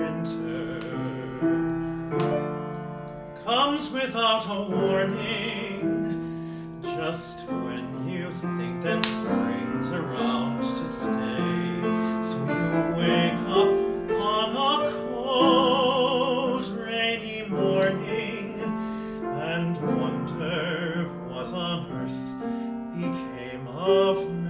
winter comes without a warning. Just when you think that spring's around to stay so you wake up on a cold rainy morning and wonder what on earth became of me.